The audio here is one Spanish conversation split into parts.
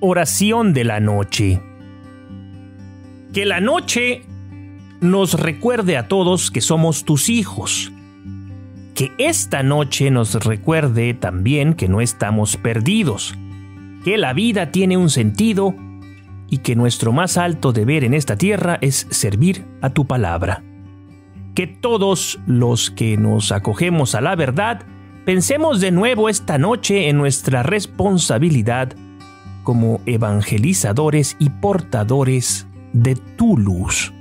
Oración de la noche. Que la noche nos recuerde a todos que somos tus hijos. Que esta noche nos recuerde también que no estamos perdidos. Que la vida tiene un sentido y que nuestro más alto deber en esta tierra es servir a tu palabra. Que todos los que nos acogemos a la verdad pensemos de nuevo esta noche en nuestra responsabilidad como evangelizadores y portadores de tu luz.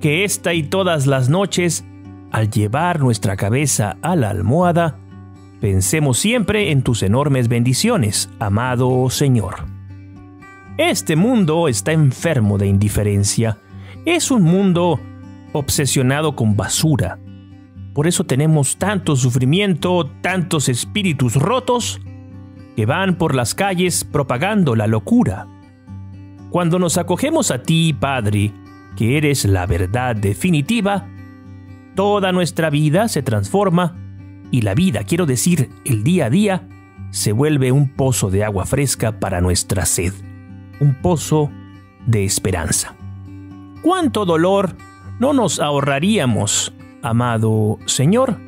Que esta y todas las noches, al llevar nuestra cabeza a la almohada, pensemos siempre en tus enormes bendiciones, amado Señor. Este mundo está enfermo de indiferencia. Es un mundo obsesionado con basura. Por eso tenemos tanto sufrimiento, tantos espíritus rotos que van por las calles propagando la locura. Cuando nos acogemos a ti, Padre, que eres la verdad definitiva, toda nuestra vida se transforma y la vida, quiero decir, el día a día, se vuelve un pozo de agua fresca para nuestra sed, un pozo de esperanza. ¿Cuánto dolor no nos ahorraríamos, amado Señor,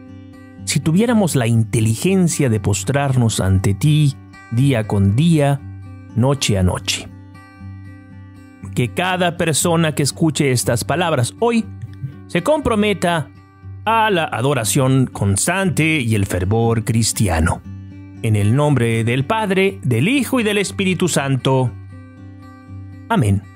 si tuviéramos la inteligencia de postrarnos ante ti día con día, noche a noche. Que cada persona que escuche estas palabras hoy se comprometa a la adoración constante y el fervor cristiano. En el nombre del Padre, del Hijo y del Espíritu Santo. Amén.